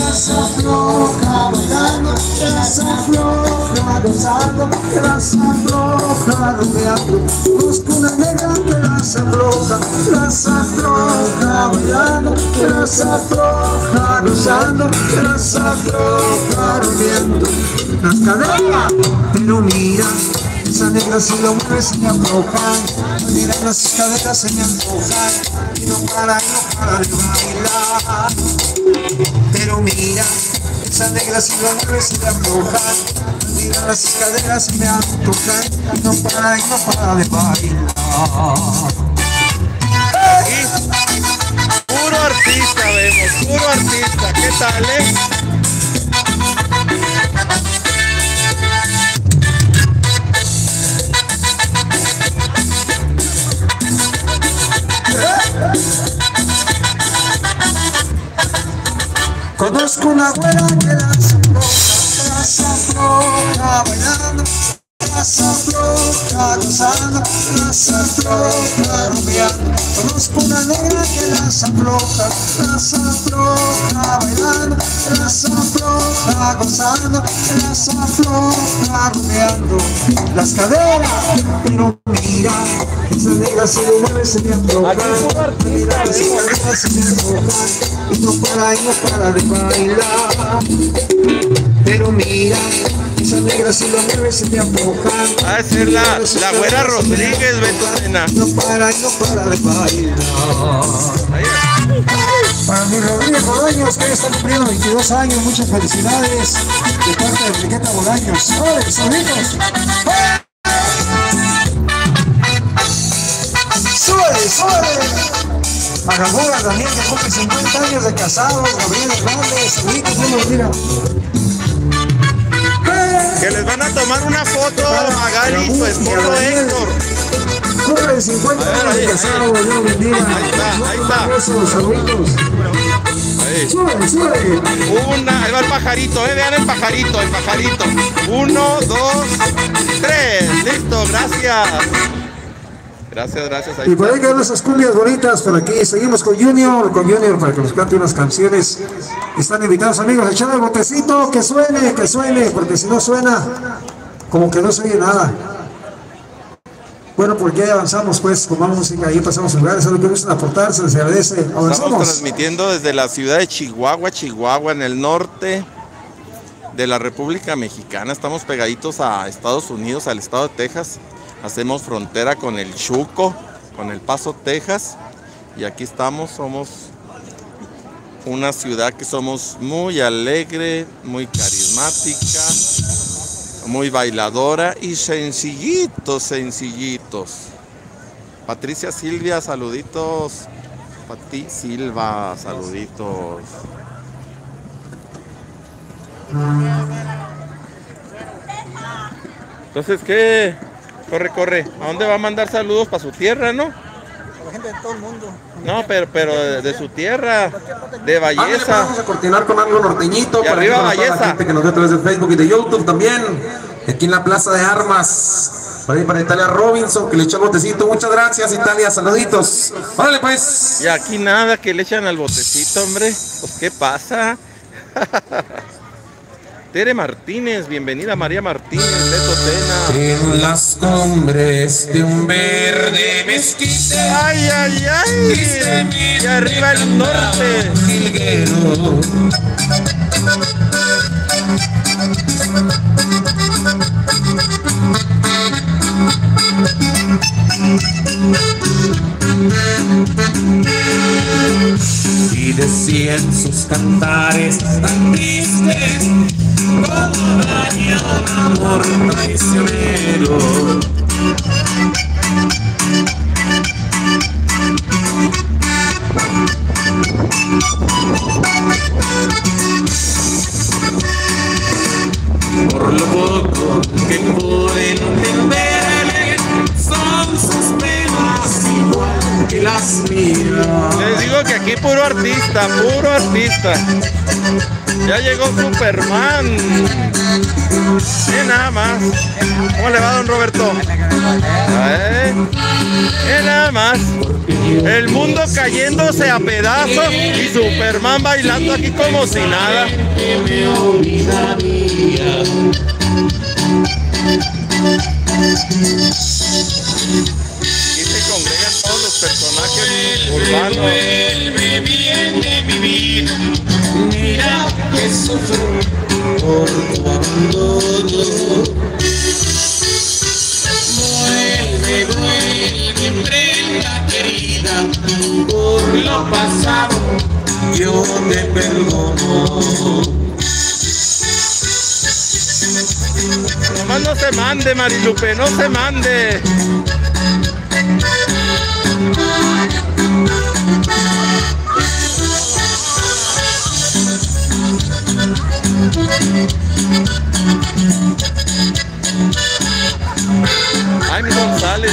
S1: floja, danza floja, bailando, que danza floja, gozando, que danza floja, rumbeando. Conozco una negra que danza floja, danza floja, bailando, que danza floja, gozando, que danza floja, rumbeando. Las caderas, pero mira, esa negra si lo mueve se me afloja, mira las caderas se me aflojan, y no para, no para de bailar. Pero mira, esa negra si lo mueve se me afloja, mira las caderas se me aflojan, y no para, y no para de bailar.
S2: Puro artista vemos, puro artista. ¿Qué tal, eh?
S1: Conozco una güera que la afloja, la afloja bailando, la afloja gozando, la afloja rumbeando. Conozco una negra que la afloja, la afloja bailando, la afloja gozando, la afloja rumbeando. Las caderas, pero mira, esa negra se le mueve, se me afloja. Mira, esa negra se me afloja y no para, y no para de bailar. Pero mira, esa negra si la mueve se me afloja.
S2: Ah, esa es la, la güera Rodríguez, Beto Tena.
S1: No para, no para de bailar. Para mi Rodríguez Bolaños, que está cumpliendo 22 años, muchas felicidades de parte de Enriqueta Bolaños. ¡Órale, saluditos! ¡Súbele, súbele! A Gamboa también, que cumple 50 años de casados, Gabriel Hernández, saluditos, Dios.
S2: Van a tomar una foto a Gali y su esposo Héctor.
S1: Cumple 50
S2: A ver,
S1: años de Dios bendiga.
S2: Ahí está, ahí está. Ahí.
S1: Súbele, súbele.
S2: Una, ahí va el pajarito, eh, vean el pajarito, el pajarito. Uno, dos, tres. Listo, gracias. Gracias, gracias. Ahí
S1: Y por ahí quedan esas cumbias bonitas por aquí. Seguimos con Junior, con Junior para que nos cante unas canciones. Están invitados amigos a echar el botecito, que suene, que suene, porque si no suena, como que no se oye nada. Bueno, porque ya avanzamos pues con más música, ahí pasamos lugares, a lo que gustan aportar, se les agradece.
S2: Estamos
S1: Avanzamos.
S2: transmitiendo desde la ciudad de Chihuahua, Chihuahua, en el norte de la República Mexicana. Estamos pegaditos a Estados Unidos, al estado de Texas. Hacemos frontera con el Chuco, con el Paso, Texas. Y aquí estamos, somos una ciudad que somos muy alegre, muy carismática, muy bailadora y sencillitos, sencillitos. Patricia Silvia, saluditos. Pati Silva, saluditos. Entonces, ¿qué? Corre, corre. ¿A dónde va a mandar saludos para su tierra, no?
S6: la gente de todo el mundo.
S2: No, pero, pero de, de su tierra, de
S3: Ándale, pues,
S2: Ballesa.
S3: vamos a continuar con algo norteñito.
S2: Y
S3: para
S2: arriba Ballesa.
S3: La gente que nos ve a través de Facebook y de YouTube también. Aquí en la Plaza de Armas. Para, ahí para Italia Robinson, que le echó el botecito. Muchas gracias, Italia. Saluditos. Órale, pues.
S2: Y aquí nada que le echan al botecito, hombre. Pues, ¿qué pasa? Tere Martínez, bienvenida María Martínez, Beto Tena.
S3: En las cumbres de un verde mezquite.
S2: ¡Ay, ay, ay! Y arriba el norte.
S3: Jilguero. Y decían sus cantares tan tristes un amor traicionero. Por lo poco que pude entenderle, son sus penas igual que las mías.
S2: Les digo que aquí puro artista, puro artista. Ya llegó Superman. Y nada más. ¿Cómo le va, don Roberto? ¿Eh? Y nada más. El mundo cayéndose a pedazos y Superman bailando aquí como si nada. Aquí se congregan todos los personajes urbanos.
S3: Mira que sufro por tu abandono. Vuelve, vuelve, prenda querida. Por lo pasado yo te perdono.
S2: Nomás no se mande, Marilupe, no se mande.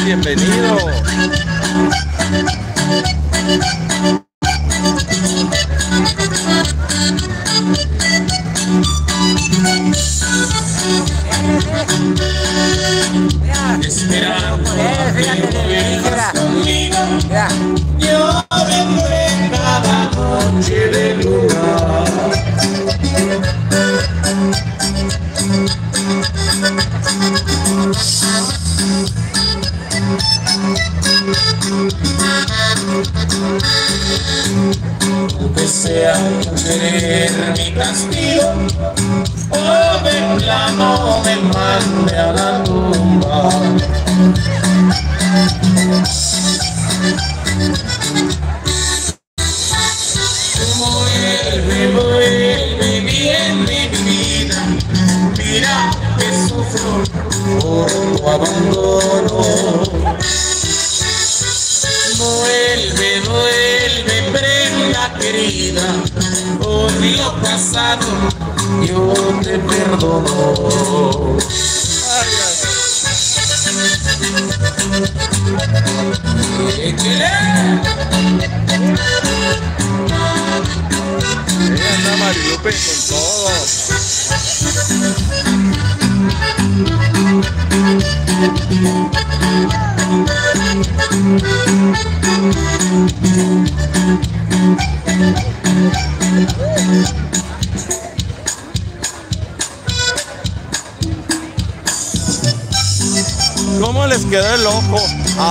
S2: Bienvenido.
S3: Querer mi castigo, o de plano me mande a la tumba. Te perdono.
S2: Marilupe con todo.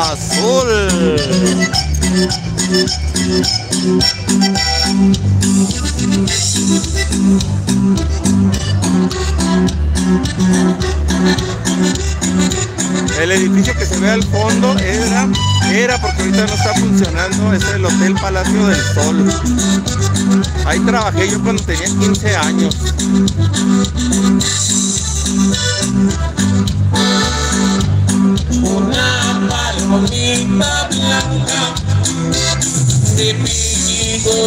S2: Azul. El edificio que se ve al fondo era, era porque ahorita no está funcionando, es el Hotel Palacio del Sol. Ahí trabajé yo cuando tenía 15 años.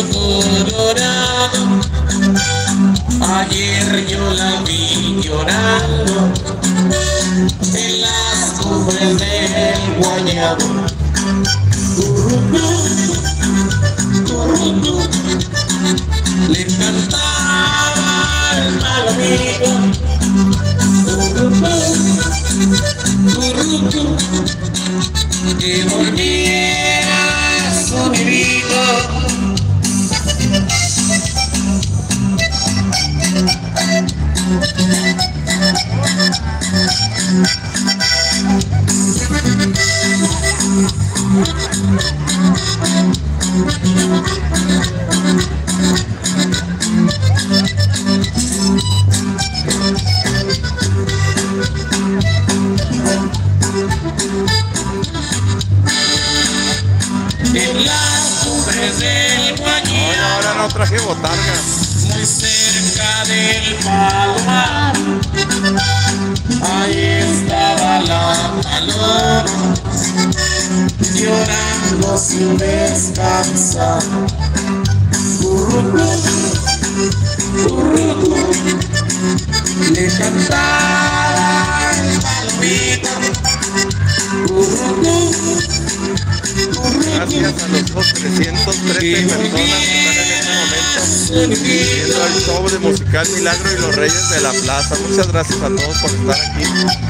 S3: Pico dorado. Ayer yo la vi llorando en las cumbres del guayabo.
S2: Plaza. Muchas gracias a todos por estar aquí.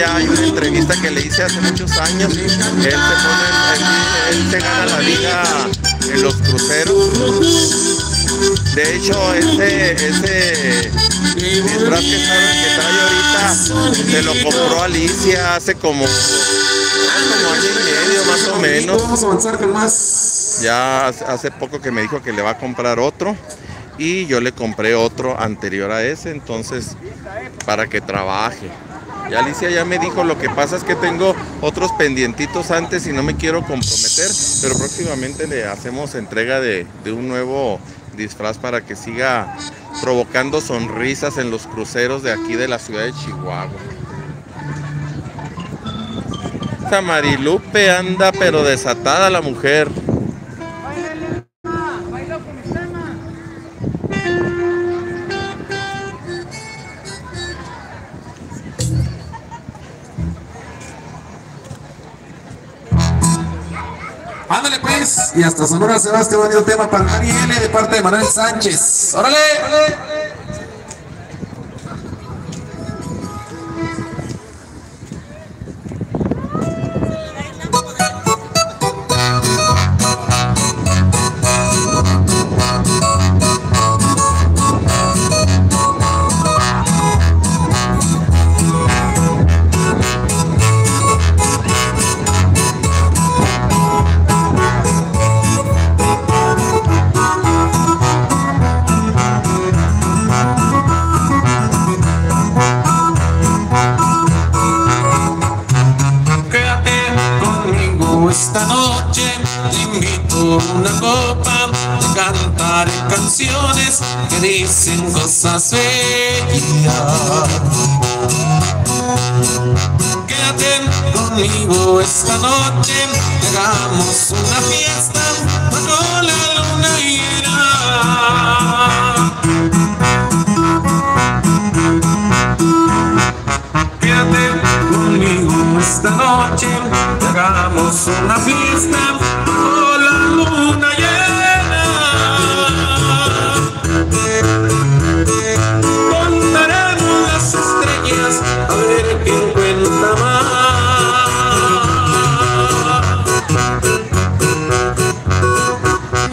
S2: Ya hay una entrevista que le hice hace muchos años. Él se pone, él, él se gana la liga en los cruceros. De hecho, ese, ese disfraz que que trae ahorita se lo compró Alicia hace como, como año y medio más o menos.
S7: Vamos a avanzar con más.
S2: Ya hace poco que me dijo que le va a comprar otro y yo le compré otro anterior a ese, entonces para que trabaje. Y Alicia ya me dijo, lo que pasa es que tengo otros pendientitos antes y no me quiero comprometer, pero próximamente le hacemos entrega de, un nuevo disfraz para que siga provocando sonrisas en los cruceros de aquí de la ciudad de Chihuahua. Esta Marilupe anda pero desatada la mujer.
S7: Ándale pues, y hasta Sonora se va este bonito tema para Marielle de parte de Manuel Sánchez. ¡Órale!
S3: Quédate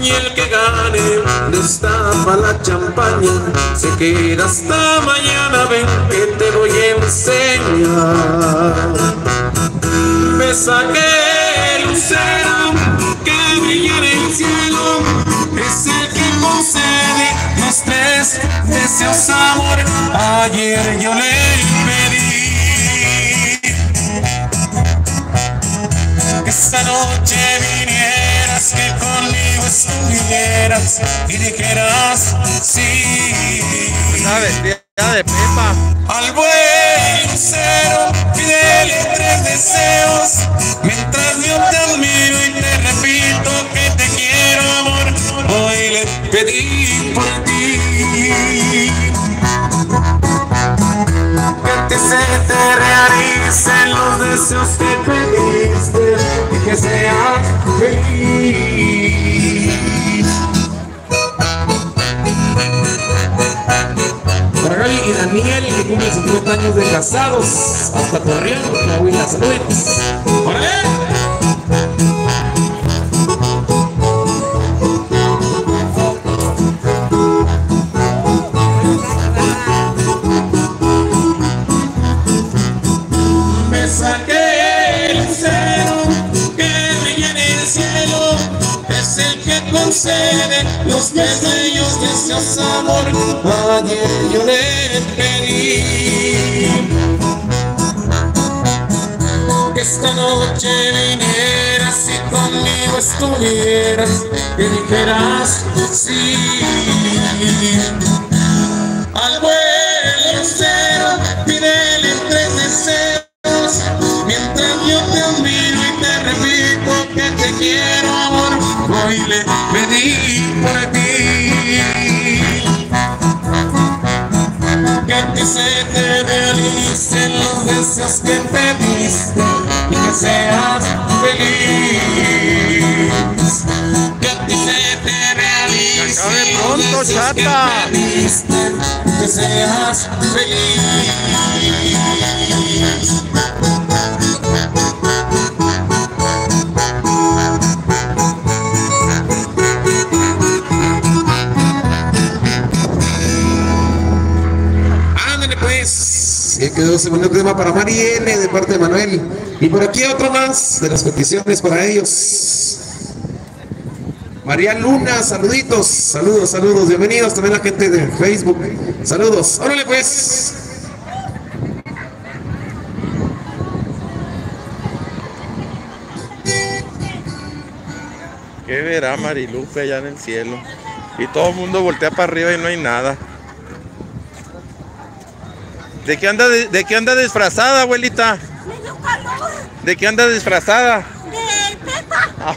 S3: Y el que gane destapa la champaña. Se queda hasta mañana, ven que te voy a enseñar. Besa que el lucero que brilla en el cielo. Es el que concede los tres deseos amor. Ayer yo le pedí que esta noche que conmigo estuvieras y dijeras sí.
S2: Vestida de Pepa.
S3: Al buen lucero, pídele tres deseos, mientras yo te admiro y te repito que te quiero, amor. Hoy le pedí por ti. Se te realicen los deseos que pediste y que seas feliz.
S7: Para Gaby y Daniel, que cumplen 50 años de casados, hasta Torreón, Coahuila, saludos. ¡Órale!
S3: Que los más bellos deseos amor Ayer yo le pedí. Que esta noche vinieras y conmigo estuvieras Y dijeras sí. Al buen lucero pídele tres deseos. Mientras yo te admiro y te repito que te quiero amor Hoy se te realicen los deseos que pediste Y que seas feliz Que a ti se te realicen los deseos que pediste, que seas feliz.
S7: quedó el segundo tema para Mari N de parte de Manuel. Y por aquí otro más de las peticiones para ellos. María Luna, saluditos, saludos, saludos, bienvenidos también la gente de Facebook. Saludos, órale pues.
S2: ¿Qué verá Marilupe allá en el cielo? Y todo el mundo voltea para arriba y no hay nada. ¿De qué anda, de, de qué anda disfrazada, abuelita?
S5: Me dio calor
S2: ¿De qué anda disfrazada?
S5: de teta.
S2: Ah.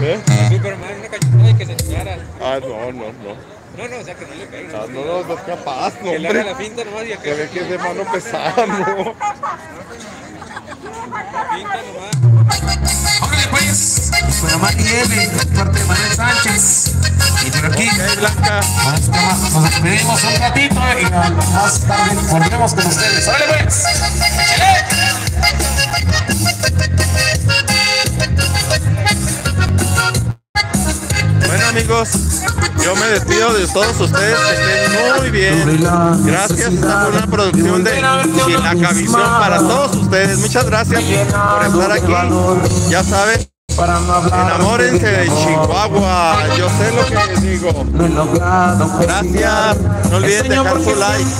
S5: De.
S2: ¿Eh?
S8: Superman, una cachetada y que se echara.
S2: Ah, no, no, no.
S8: No, no, o sea, que no le pegue.
S2: Ah, no, no, no es capaz, no,
S8: Que le haga la finta nomás y
S2: Se
S8: acá.
S2: ve que es de mano pesada, ¿no?
S8: Finta nomás.
S7: Órale pues, para Marielle, de parte de Manuel Sánchez. Y por aquí,
S2: Ok, Blanca.
S7: nos despedimos un ratito y más tarde volvemos con ustedes. ¡Órale pues! ¡Échale!
S2: Amigos, yo me despido de todos ustedes. Que estén muy bien. Gracias. Esta fue una producción de Chilacavisión para todos ustedes. Muchas gracias por estar aquí. Ya saben, enamórense de. Chihuahua. Yo sé lo que les digo.
S3: No he logrado
S2: Gracias. No olviden dejar su like.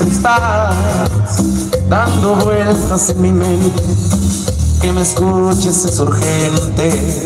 S3: dando vueltas en mi mente. Que me escuches es urgente.